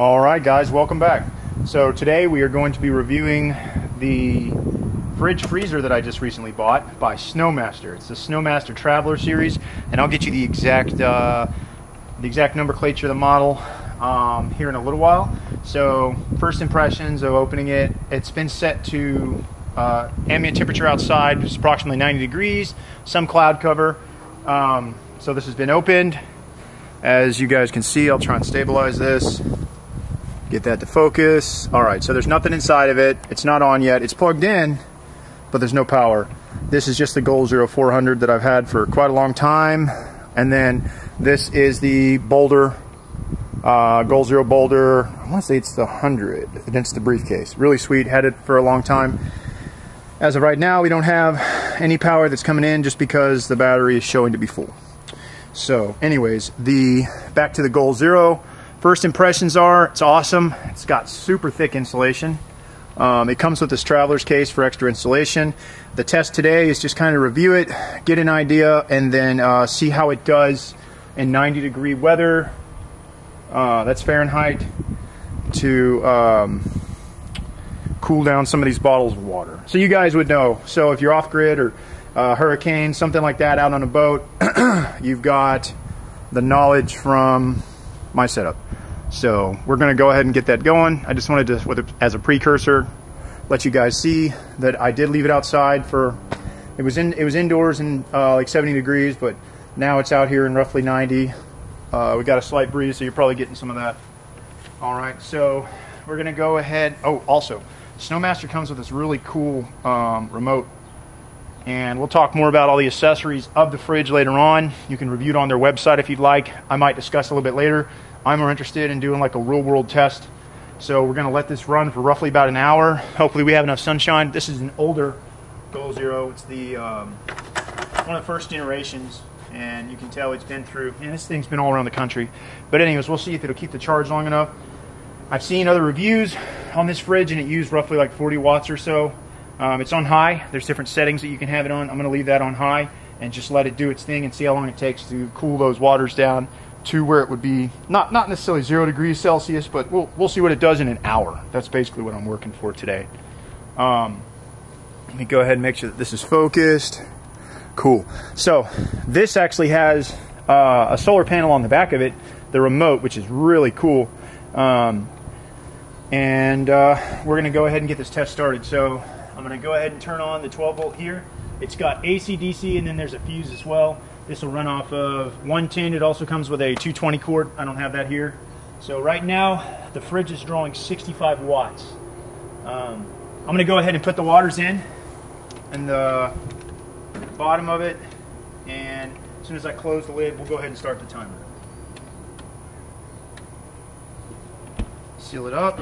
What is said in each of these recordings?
All right, guys, welcome back. So today we are going to be reviewing the fridge freezer that I just recently bought by Snowmaster. It's the Snowmaster Traveler series, and I'll get you the exact uh, the exact nomenclature of the model um, here in a little while. So first impressions of opening it, it's been set to uh, ambient temperature outside which is approximately 90 degrees, some cloud cover. Um, so this has been opened. As you guys can see, I'll try and stabilize this. Get that to focus. All right, so there's nothing inside of it. It's not on yet. It's plugged in, but there's no power. This is just the Goal Zero 400 that I've had for quite a long time. And then this is the Boulder, uh, Goal Zero Boulder. I want to say it's the 100, and it's the briefcase. Really sweet, had it for a long time. As of right now, we don't have any power that's coming in just because the battery is showing to be full. So anyways, the back to the Goal Zero. First impressions are, it's awesome. It's got super thick insulation. Um, it comes with this traveler's case for extra insulation. The test today is just kind of review it, get an idea, and then uh, see how it does in 90 degree weather. Uh, that's Fahrenheit to um, cool down some of these bottles of water. So you guys would know. So if you're off grid or uh, hurricane, something like that out on a boat, you've got the knowledge from my setup. So we're going to go ahead and get that going. I just wanted to, as a precursor, let you guys see that I did leave it outside for. It was in it was indoors in uh, like 70 degrees, but now it's out here in roughly 90. Uh, we got a slight breeze, so you're probably getting some of that. All right, so we're gonna go ahead. Oh, also, Snowmaster comes with this really cool um, remote and we'll talk more about all the accessories of the fridge later on. You can review it on their website if you'd like. I might discuss a little bit later. I'm more interested in doing like a real world test. So we're gonna let this run for roughly about an hour. Hopefully we have enough sunshine. This is an older Goal Zero. It's the um, one of the first generations and you can tell it's been through, and this thing's been all around the country. But anyways, we'll see if it'll keep the charge long enough. I've seen other reviews on this fridge and it used roughly like 40 watts or so. Um, it's on high. There's different settings that you can have it on. I'm going to leave that on high and just let it do its thing and see how long it takes to cool those waters down to where it would be not not necessarily zero degrees Celsius, but we'll we'll see what it does in an hour. That's basically what I'm working for today. Um, let me go ahead and make sure that this is focused. Cool. So this actually has uh, a solar panel on the back of it, the remote, which is really cool. Um, and uh, we're going to go ahead and get this test started. So I'm going to go ahead and turn on the 12 volt here. It's got AC, DC, and then there's a fuse as well. This will run off of 110. It also comes with a 220 cord. I don't have that here. So right now, the fridge is drawing 65 watts. Um, I'm going to go ahead and put the waters in and the bottom of it. And as soon as I close the lid, we'll go ahead and start the timer. Seal it up.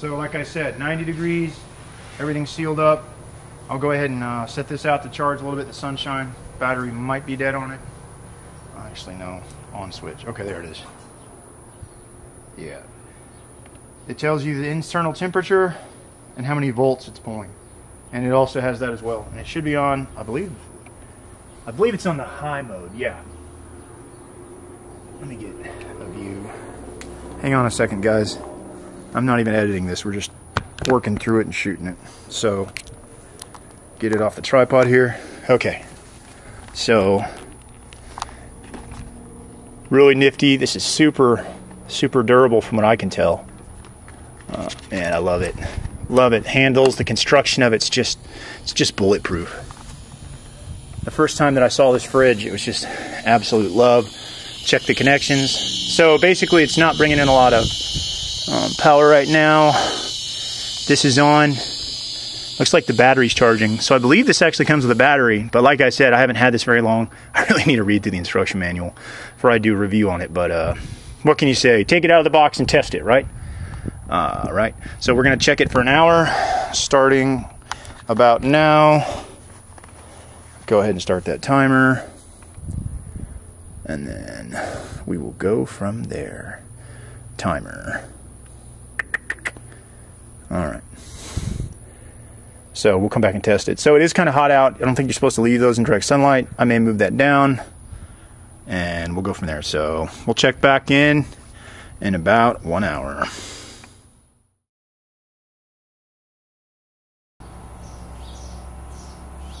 So like I said, 90 degrees, everything's sealed up. I'll go ahead and uh, set this out to charge a little bit in the sunshine. Battery might be dead on it. Actually, no, on switch. Okay, there it is. Yeah. It tells you the internal temperature and how many volts it's pulling. And it also has that as well. And it should be on, I believe, I believe it's on the high mode, yeah. Let me get a view. Hang on a second, guys. I'm not even editing this. We're just working through it and shooting it. So, get it off the tripod here. Okay. So, really nifty. This is super, super durable from what I can tell. Uh, man, I love it. Love it. Handles, the construction of it's just, it's just bulletproof. The first time that I saw this fridge, it was just absolute love. Check the connections. So basically, it's not bringing in a lot of um, power right now. This is on. Looks like the battery's charging. So I believe this actually comes with a battery. But like I said, I haven't had this very long. I really need to read through the instruction manual before I do a review on it. But uh, what can you say? Take it out of the box and test it, right? Uh, right. So we're going to check it for an hour, starting about now. Go ahead and start that timer. And then we will go from there. Timer. All right. So we'll come back and test it. So it is kind of hot out. I don't think you're supposed to leave those in direct sunlight. I may move that down and we'll go from there. So we'll check back in in about one hour.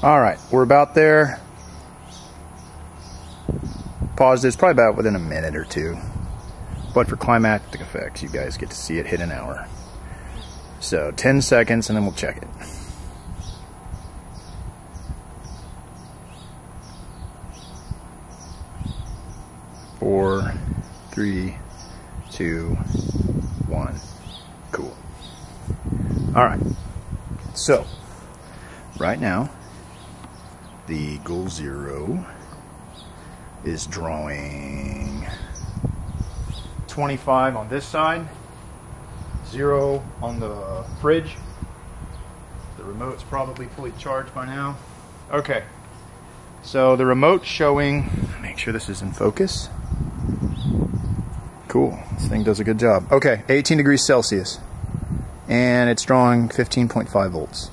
All right, we're about there. Pause this probably about within a minute or two. But for climactic effects, you guys get to see it hit an hour. So 10 seconds and then we'll check it. Four, three, two, one. Cool. All right. So, right now, the goal zero is drawing 25 on this side, zero on the fridge. The remote's probably fully charged by now. Okay, so the remote showing, make sure this is in focus. Cool, this thing does a good job. Okay, 18 degrees Celsius, and it's drawing 15.5 volts.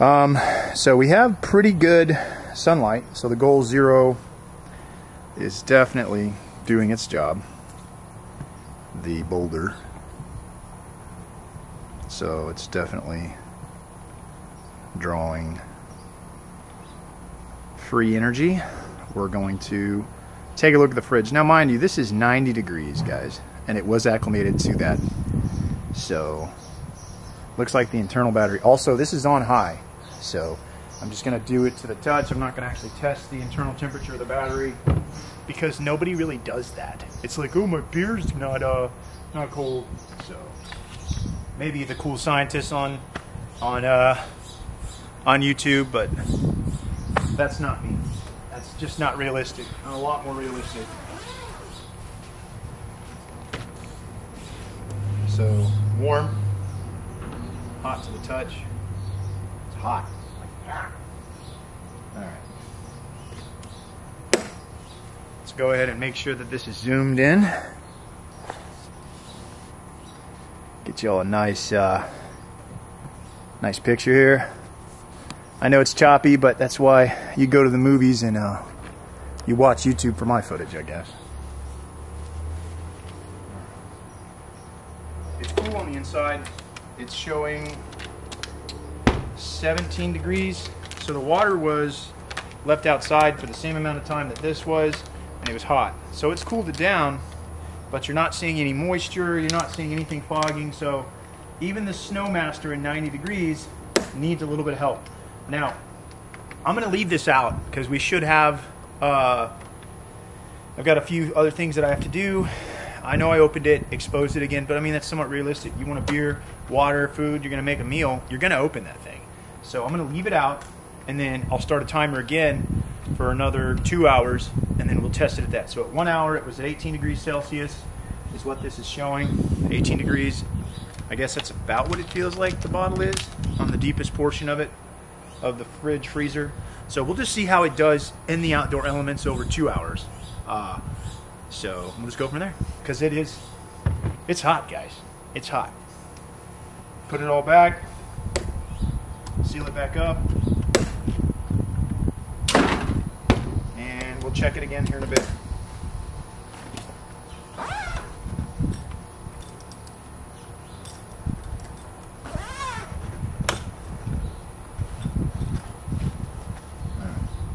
Um, so we have pretty good sunlight. So the goal zero is definitely doing its job. The boulder. So it's definitely drawing free energy. We're going to take a look at the fridge. Now, mind you, this is 90 degrees, guys, and it was acclimated to that. So Looks like the internal battery. Also, this is on high, so I'm just going to do it to the touch. I'm not going to actually test the internal temperature of the battery because nobody really does that. It's like, oh, my beer's not uh not cold. So maybe the cool scientists on on uh on YouTube, but that's not me. That's just not realistic. a lot more realistic. So warm hot to the touch. It's hot. All right. Let's go ahead and make sure that this is zoomed in. Get you all a nice, uh, nice picture here. I know it's choppy, but that's why you go to the movies and uh, you watch YouTube for my footage, I guess. It's cool on the inside. It's showing 17 degrees. So the water was left outside for the same amount of time that this was, and it was hot. So it's cooled it down, but you're not seeing any moisture, you're not seeing anything fogging, so even the Snowmaster in 90 degrees needs a little bit of help. Now, I'm gonna leave this out because we should have, uh, I've got a few other things that I have to do. I know I opened it, exposed it again, but I mean, that's somewhat realistic. You want a beer, water, food, you're gonna make a meal, you're gonna open that thing. So I'm gonna leave it out and then I'll start a timer again for another two hours and then we'll test it at that. So at one hour, it was at 18 degrees Celsius is what this is showing, 18 degrees. I guess that's about what it feels like the bottle is on the deepest portion of it, of the fridge freezer. So we'll just see how it does in the outdoor elements over two hours. Uh, so we'll just go from there because it is, it's hot, guys. It's hot. Put it all back, seal it back up, and we'll check it again here in a bit.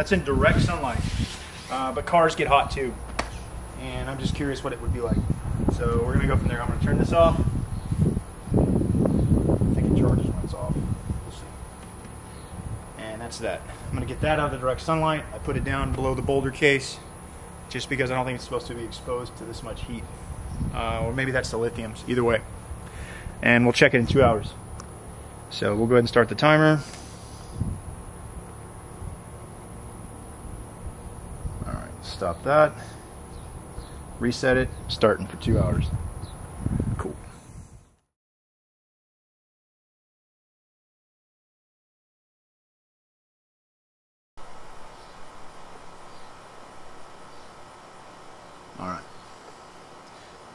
That's in direct sunlight, uh, but cars get hot too and I'm just curious what it would be like. So we're gonna go from there. I'm gonna turn this off. I think it charges when it's off. We'll see. And that's that. I'm gonna get that out of the direct sunlight. I put it down below the boulder case just because I don't think it's supposed to be exposed to this much heat. Uh, or maybe that's the lithiums, either way. And we'll check it in two hours. So we'll go ahead and start the timer. All right, stop that reset it, starting for two hours. Cool. All right.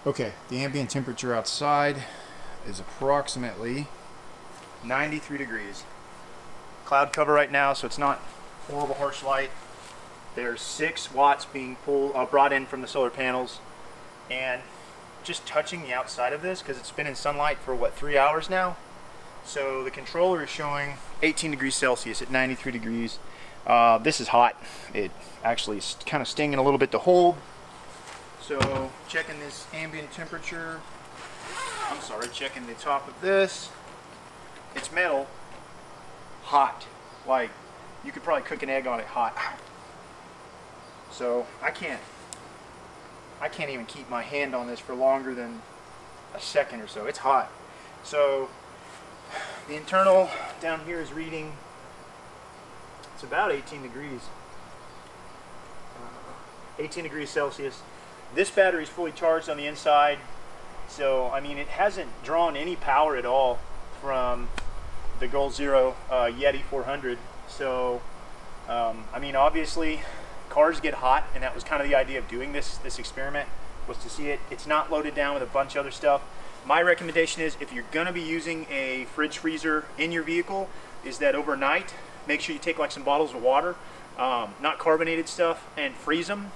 Okay, the ambient temperature outside is approximately 93 degrees. Cloud cover right now, so it's not horrible harsh light. There's six watts being pulled, uh, brought in from the solar panels, and just touching the outside of this because it's been in sunlight for what three hours now. So the controller is showing 18 degrees Celsius at 93 degrees. Uh, this is hot. It actually is kind of stinging a little bit to hold. So checking this ambient temperature. I'm sorry, checking the top of this. It's metal, hot. Like you could probably cook an egg on it hot. So I can't, I can't even keep my hand on this for longer than a second or so. It's hot. So the internal down here is reading, it's about 18 degrees. Uh, 18 degrees Celsius. This battery is fully charged on the inside. So, I mean, it hasn't drawn any power at all from the Goal Zero uh, Yeti 400. So, um, I mean, obviously, cars get hot, and that was kind of the idea of doing this this experiment was to see it. It's not loaded down with a bunch of other stuff. My recommendation is if you're going to be using a fridge freezer in your vehicle, is that overnight, make sure you take like some bottles of water, um, not carbonated stuff, and freeze them.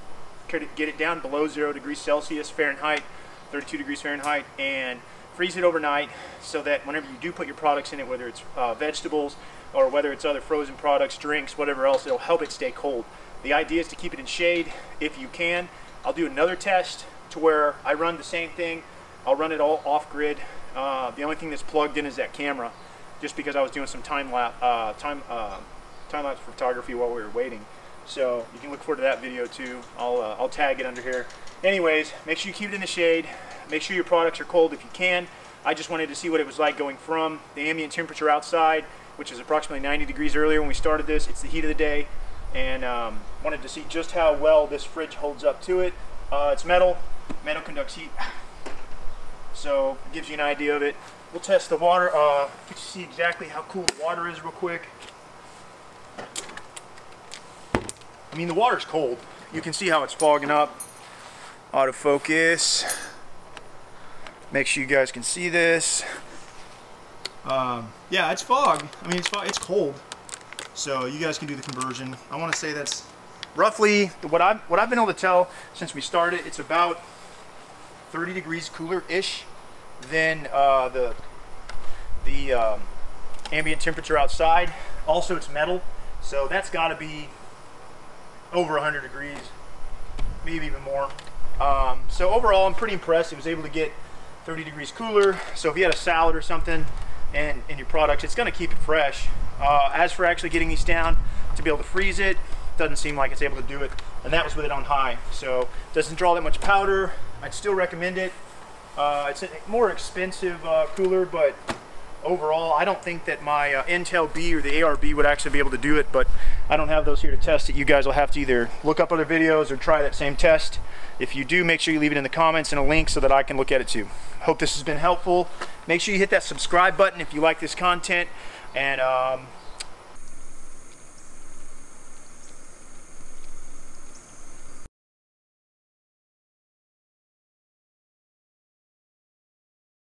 Get it down below zero degrees Celsius Fahrenheit, 32 degrees Fahrenheit, and freeze it overnight so that whenever you do put your products in it, whether it's uh, vegetables or whether it's other frozen products, drinks, whatever else, it'll help it stay cold. The idea is to keep it in shade if you can. I'll do another test to where I run the same thing I'll run it all off grid. Uh, the only thing that's plugged in is that camera, just because I was doing some time lapse uh, time uh, time lapse photography while we were waiting. So you can look forward to that video too. I'll uh, I'll tag it under here. Anyways, make sure you keep it in the shade. Make sure your products are cold if you can. I just wanted to see what it was like going from the ambient temperature outside, which is approximately 90 degrees earlier when we started this. It's the heat of the day, and um, wanted to see just how well this fridge holds up to it. Uh, it's metal. Metal conducts heat so it gives you an idea of it. We'll test the water, uh, get you see exactly how cool the water is real quick. I mean, the water's cold. You can see how it's fogging up. Autofocus. Make sure you guys can see this. Um, yeah, it's fog. I mean, it's it's cold. So you guys can do the conversion. I want to say that's roughly what I've what I've been able to tell since we started. It's about 30 degrees cooler-ish than uh, the the um, ambient temperature outside. Also, it's metal, so that's got to be over 100 degrees, maybe even more. Um, so overall, I'm pretty impressed. It was able to get 30 degrees cooler. So if you had a salad or something and in your products, it's going to keep it fresh. Uh, as for actually getting these down to be able to freeze it, doesn't seem like it's able to do it. And that was with it on high. So doesn't draw that much powder. I'd still recommend it. Uh, it's a more expensive uh, cooler, but overall, I don't think that my uh, Intel B or the ARB would actually be able to do it, but I don't have those here to test it. You guys will have to either look up other videos or try that same test. If you do, make sure you leave it in the comments and a link so that I can look at it too. Hope this has been helpful. Make sure you hit that subscribe button if you like this content. And um,